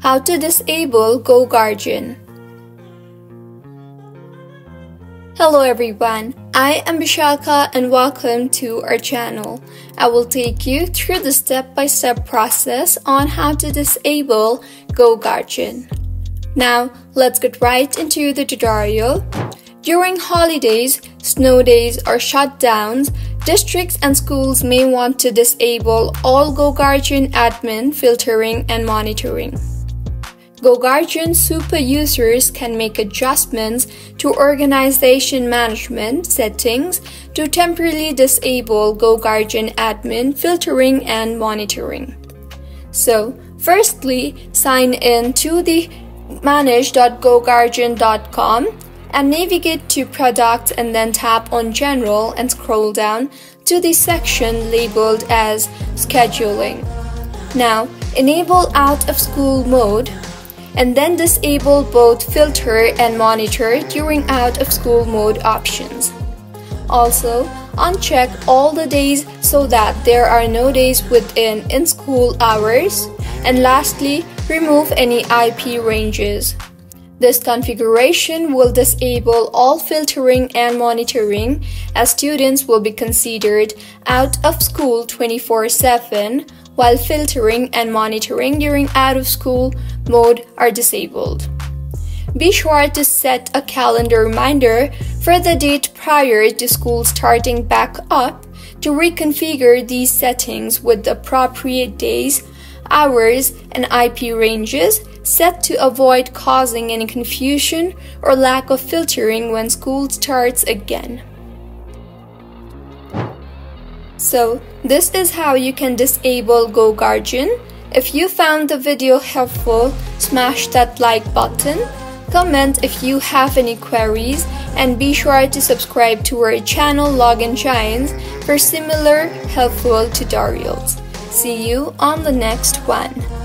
How to disable GoGuardian. Hello everyone, I am Bishalka and welcome to our channel. I will take you through the step-by-step process on how to disable GoGuardian. Now, let's get right into the tutorial. During holidays, snow days or shutdowns, districts and schools may want to disable all GoGuardian admin filtering and monitoring. GoGuardian super users can make adjustments to organization management settings to temporarily disable GoGuardian admin filtering and monitoring. So, firstly, sign in to the manage.goguardian.com and navigate to product and then tap on general and scroll down to the section labeled as scheduling. Now, enable out of school mode and then disable both filter and monitor during out of school mode options. Also, uncheck all the days so that there are no days within in school hours. And lastly, remove any IP ranges. This configuration will disable all filtering and monitoring as students will be considered out of school 24 7 while filtering and monitoring during out of school mode are disabled. Be sure to set a calendar reminder for the date prior to school starting back up to reconfigure these settings with the appropriate days, hours, and IP ranges set to avoid causing any confusion or lack of filtering when school starts again. So, this is how you can disable GoGuardian. If you found the video helpful, smash that like button, comment if you have any queries, and be sure to subscribe to our channel Login Giants for similar helpful tutorials. See you on the next one.